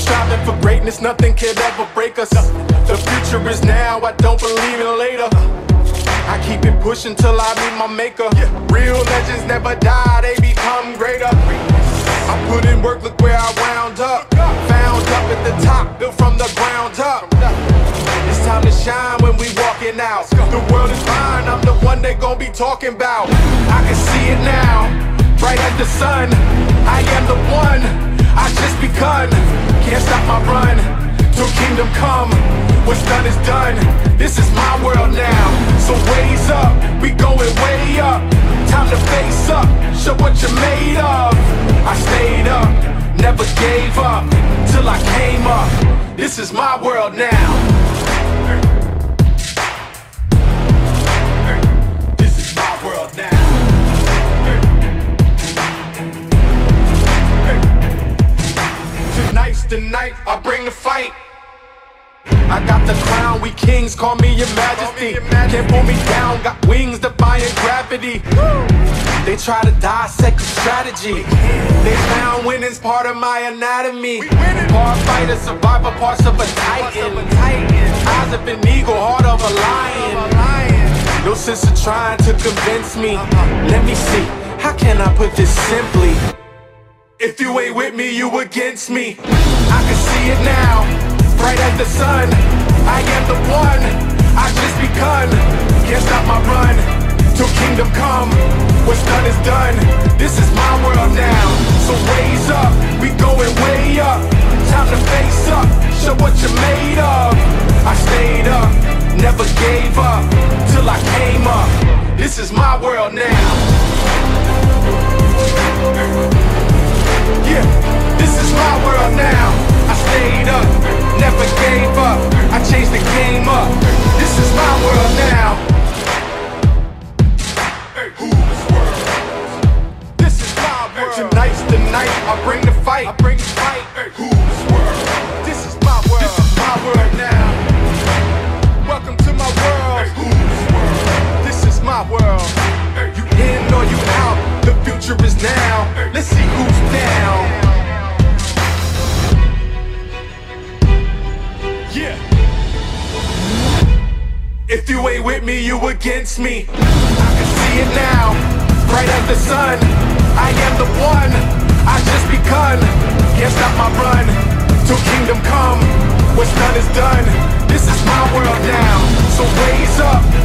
striving for greatness, nothing can ever break us. The future is now, I don't believe in later. I keep it pushing till I meet my maker. Real legends never die, they become greater. I put in work, look where I wound up. Found up at the top, built from the ground up. It's time to shine when we walking out. The world is mine, I'm the one they gon' be talking about. I can see it now, right at the sun. I am the one, I've just begun. Can't stop my run, till kingdom come. What's done is done, this is my world now. So raise up, we going way up. Time to face up, show what you're made of. I stayed up, never gave up, till I came up. This is my world now. The night, I bring the fight. I got the crown, we kings, call me your majesty. Can't pull me down, got wings defying gravity. They try to dissect the strategy. They found winning's part of my anatomy. Part fighter, survivor, parts of a titan. Eyes of an eagle, heart of a lion. No sense of trying to convince me. Let me see, how can I put this simply? You ain't with me, you against me. I can see it now, bright as the sun. I am the one, I've just begun. Can't stop my run, till kingdom come. What's done is done, this is my world now. So raise up, we going way up. Time to face up, show what you're made of. I stayed up, never gave up, till I came up. This is my world now. Fight. I bring the fight. Hey, whose world? This is my world. This is my world now. Welcome to my world. Hey, whose world? This is my world. You in or you out? The future is now. Let's see who's down. Yeah. If you ain't with me, you against me. I can see it now, bright as the sun. I am I just begun, can't stop my run. Till kingdom come, what's done is done. This is my world now, so raise up.